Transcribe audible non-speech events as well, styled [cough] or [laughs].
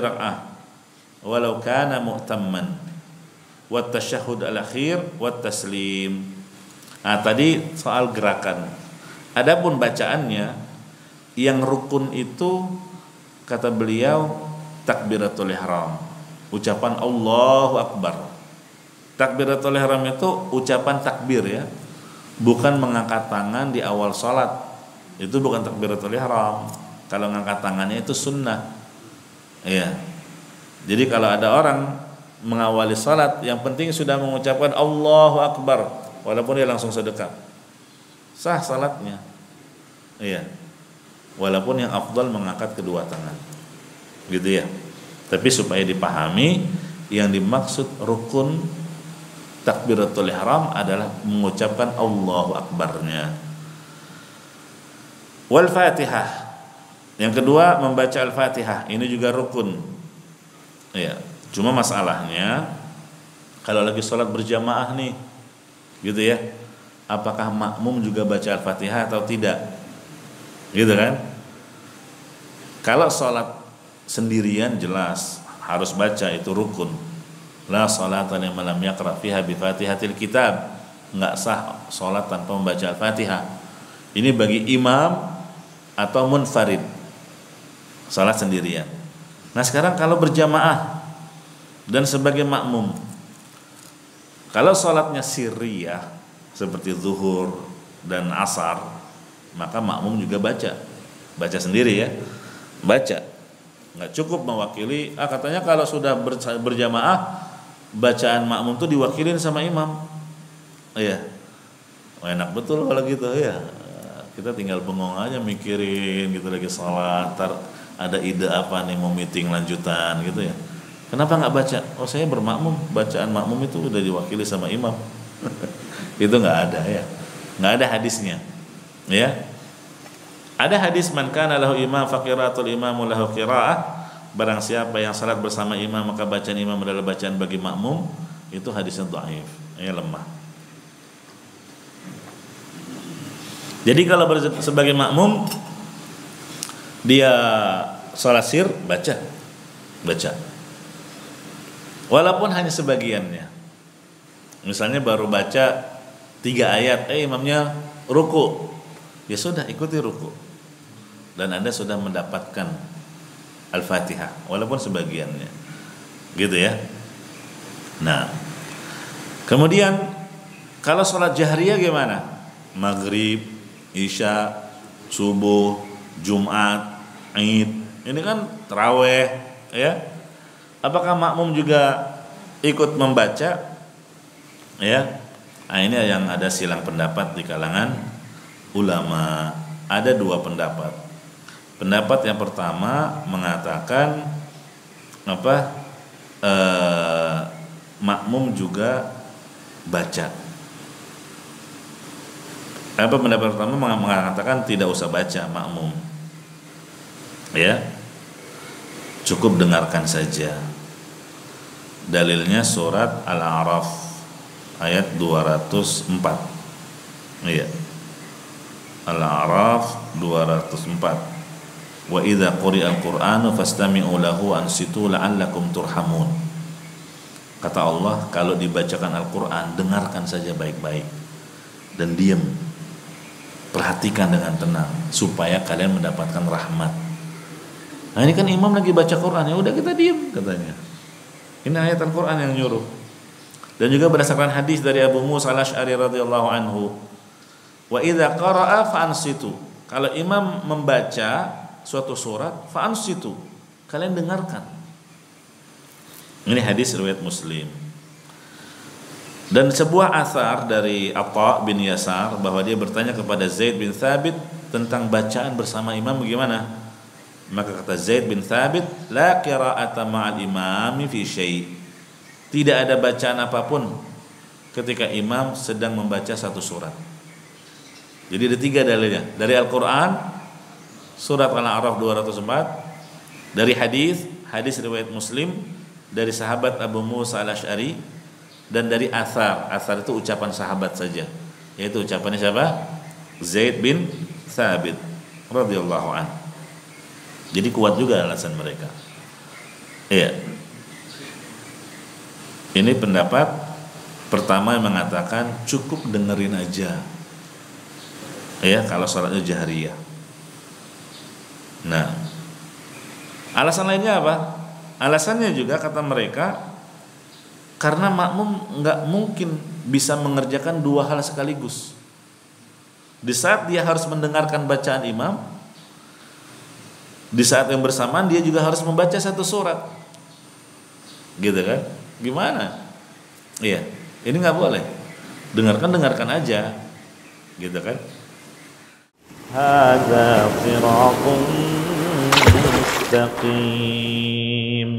raq'ah walau kana mu'tamman. Wa tasyahhud al akhir wa taslim. Nah tadi soal gerakan. Adapun bacaannya yang rukun itu kata beliau takbiratul ihram. Ucapan Allahu akbar. Takbiratul ihram itu ucapan takbir ya bukan mengangkat tangan di awal sholat. Itu bukan takbiratul ihram. Kalau mengangkat tangannya itu sunnah. Iya. Jadi kalau ada orang mengawali sholat yang penting sudah mengucapkan Allahu Akbar. Walaupun dia langsung sedekah. Sah salatnya. Iya. Walaupun yang afdal mengangkat kedua tangan. Gitu ya. Tapi supaya dipahami yang dimaksud rukun takbiratul ihram adalah mengucapkan Allahu Akbarnya. Wal Fatihah. Yang kedua membaca Al-Fatihah. Ini juga rukun. Ya, cuma masalahnya kalau lagi sholat berjamaah nih, gitu ya. Apakah makmum juga baca Al-Fatihah atau tidak? Gitu kan? Kalau sholat sendirian jelas harus baca itu rukun la salata liman lam yaqra fiha bi fatihatil kitab. Enggak sah salat tanpa membaca al-fatihah. Ini bagi imam atau munfarid. Salat sendirian. Nah sekarang kalau berjamaah dan sebagai makmum kalau salatnya sirriyah seperti zuhur dan asar maka makmum juga baca. Baca sendiri ya. Baca. Nggak cukup mewakili ah katanya kalau sudah berjamaah bacaan makmum tuh diwakilin sama imam. Iya. Oh, enak betul kalau gitu ya kita tinggal bengong aja mikirin gitu lagi tar ada ide apa nih mau meeting lanjutan gitu ya. Kenapa nggak baca? Oh saya bermakmum. Bacaan makmum itu udah diwakili sama imam. [laughs] Itu nggak ada ya. Nggak ada hadisnya ya. Ada hadis man kana lahu imam faqiratul imamu lahu qiraah Barang siapa yang salat bersama imam maka bacaan imam adalah bacaan bagi makmum, itu hadisnya dhaif, ya lemah. Jadi kalau sebagai makmum dia sholat sir baca. Baca. Walaupun hanya sebagiannya. Misalnya baru baca tiga ayat eh imamnya ruku. Ya sudah ikuti ruku. Dan anda sudah mendapatkan Al-Fatihah walaupun sebagiannya. Gitu ya. Nah, kemudian kalau sholat jahriyah gimana? Maghrib, Isya, subuh, Jumat, Id. Ini kan teraweh, ya. Apakah makmum juga ikut membaca? Ya. Nah, ini yang ada silang pendapat di kalangan ulama. Ada dua pendapat Pendapat yang pertama mengatakan apa eh, makmum juga baca. Apa pendapat pertama mengatakan tidak usah baca makmum. Ya. Cukup dengarkan saja. Dalilnya surat Al-A'raf ayat 204. Iya. Al-A'raf 204 wa idza quri'al qur'anu fastami'u lahu ansitu la'allakum turhamun. Kata Allah kalau dibacakan Al-Qur'an dengarkan saja baik-baik dan diam. Perhatikan dengan tenang supaya kalian mendapatkan rahmat. Nah ini kan imam lagi baca Quran ya udah kita diam katanya. Ini ayat Al-Quran yang nyuruh. Dan juga berdasarkan hadis dari Abu Musa al-Ash'ari radhiyallahu anhu wa idza qara'a fa'ansitu kalau imam membaca suatu surat fa'ans itu kalian dengarkan. Ini hadis riwayat muslim. Dan sebuah asar dari Atta bin Yasar bahwa dia bertanya kepada Zaid bin Thabit tentang bacaan bersama imam bagaimana? Maka kata Zaid bin Thabit la qira'ata ma'al imami fi syai. Tidak ada bacaan apa pun ketika imam sedang membaca satu surat. Jadi ada tiga dalilnya. Dari Al-Quran surat Al-A'raf 204 dari hadis hadis riwayat Muslim dari sahabat Abu Musa Al-Asy'ari dan dari asar asar itu ucapan sahabat saja yaitu ucapannya siapa Zaid bin Thabit radhiyallahu an. Jadi kuat juga alasan mereka. Iya. Ini pendapat pertama yang mengatakan cukup dengerin aja. Ya, kalau sholatnya jahriyah. Nah, alasan lainnya apa? Alasannya juga kata mereka karena makmum nggak mungkin bisa mengerjakan dua hal sekaligus. Di saat dia harus mendengarkan bacaan imam, di saat yang bersamaan dia juga harus membaca satu surat. Gitu kan? Gimana? Iya, ini nggak boleh. Dengarkan dengarkan aja, gitu kan? هذا صراط مستقيم.